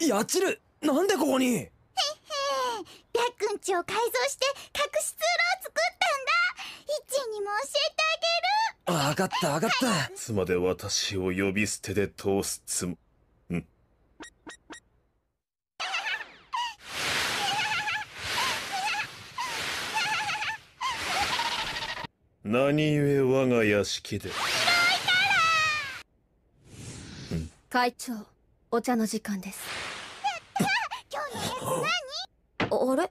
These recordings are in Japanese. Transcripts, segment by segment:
やちるなんでここに？へへへビャックんちを改造して隠し通路を作ったんだ。一ちにも教えてあげる。分かった分かった。妻で私を呼び捨てで通すつもん。何故我が屋敷で。会長お茶の時間です今日のやつ何あれ？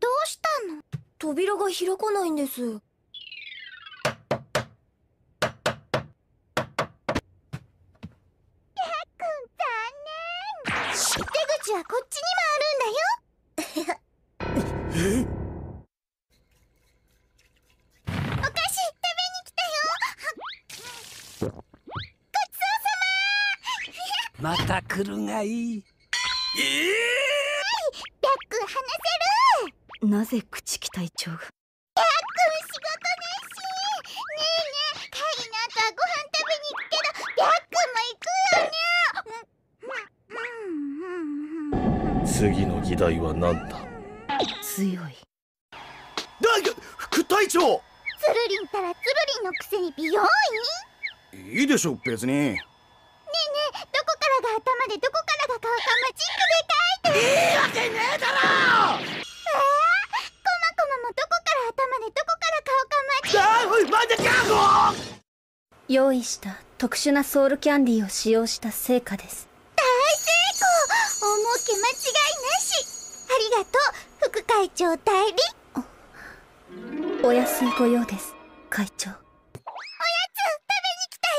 どうしたの？扉が開かないんです。出口はこっちにもあるんだよ。お菓子食べに来たよ。ごちそうさまた来るがいいまビャック話せる。なぜ朽木隊長がビャック仕事熱心ねえねえ会議の後はご飯食べに行くけど。ビャックも行くよね。次の議題は何だ？強い。だ副隊長つるりんたらつるりんのくせに美容院いいでしょ別に。ねえねえどこからが頭でどこからが顔かマジックで書いていいわけねえだろえー、コマコマもどこから頭でどこから顔かマジあおい待てか用意した特殊なソウルキャンディーを使用した成果です大成功大儲け間違いなしありがとう副会長代理お安いご用です会長おやつ食べに来たよ。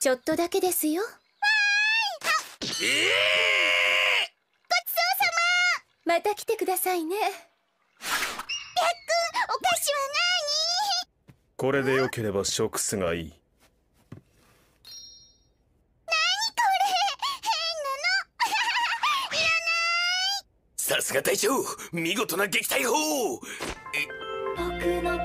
ちょっとだけですよ。ごちそうさま。た来てくださいね。まビャックお菓子はこれでよければ食すがいい。さすが隊長見事な撃退法。僕の